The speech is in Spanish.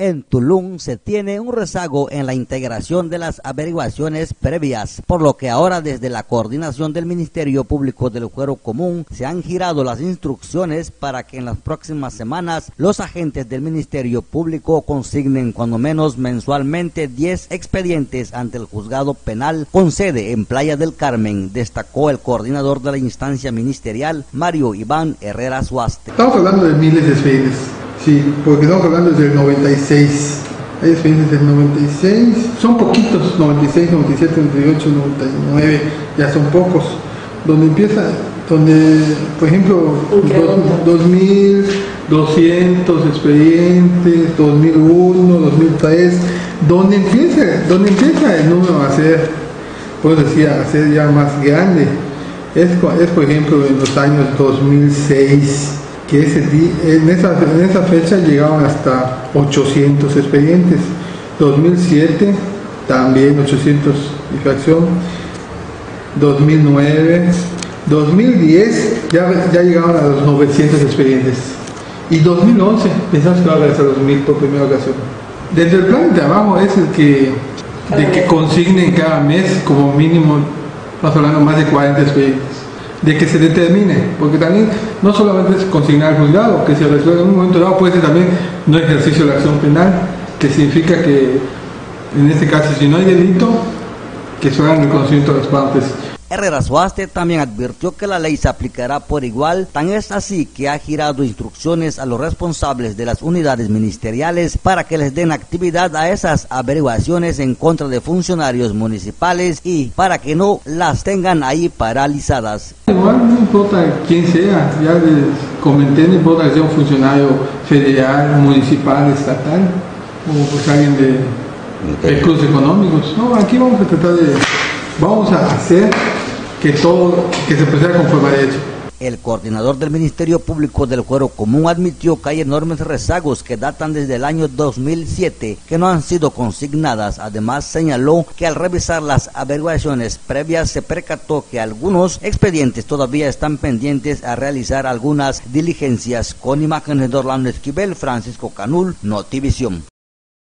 En Tulum se tiene un rezago en la integración de las averiguaciones previas, por lo que ahora desde la coordinación del Ministerio Público del Fuero Común se han girado las instrucciones para que en las próximas semanas los agentes del Ministerio Público consignen cuando menos mensualmente 10 expedientes ante el juzgado penal con sede en Playa del Carmen, destacó el coordinador de la instancia ministerial, Mario Iván Herrera Suaste. Estamos hablando de miles de expedientes Sí, porque estamos hablando desde el 96. Hay experiencias del 96, son poquitos, 96, 97, 98, 99, ya son pocos. Donde empieza, donde, por ejemplo, 2200 expedientes, 2001, 2003, donde empieza, donde empieza el número a ser, pues decía, a ser ya más grande. Es, es por ejemplo en los años 2006 que ese en, esa, en esa fecha llegaban hasta 800 expedientes. 2007 también 800 y fracción. 2009, 2010 ya, ya llegaban a los 900 expedientes. Y 2011 pensamos que va a regresar a 2000 por primera ocasión. Desde el plan de trabajo es el que, de que consignen cada mes como mínimo, estamos hablando más de 40 expedientes de que se determine, porque también no solamente es consignar al juzgado, que se resuelve en un momento dado, puede ser también no ejercicio de la acción penal, que significa que en este caso si no hay delito, que se hagan el conocimiento de las partes. Herrera Suaste también advirtió que la ley se aplicará por igual, tan es así que ha girado instrucciones a los responsables de las unidades ministeriales para que les den actividad a esas averiguaciones en contra de funcionarios municipales y para que no las tengan ahí paralizadas. Igual no importa quién sea, ya les comenté, no importa que sea un funcionario federal, municipal, estatal o pues alguien de recursos económicos. No, aquí vamos a tratar de, vamos a hacer que todo, que se proceda conforme a. El coordinador del Ministerio Público del Fuero Común admitió que hay enormes rezagos que datan desde el año 2007 que no han sido consignadas. Además señaló que al revisar las averiguaciones previas se percató que algunos expedientes todavía están pendientes a realizar algunas diligencias. Con imágenes de Orlando Esquivel, Francisco Canul, Notivisión.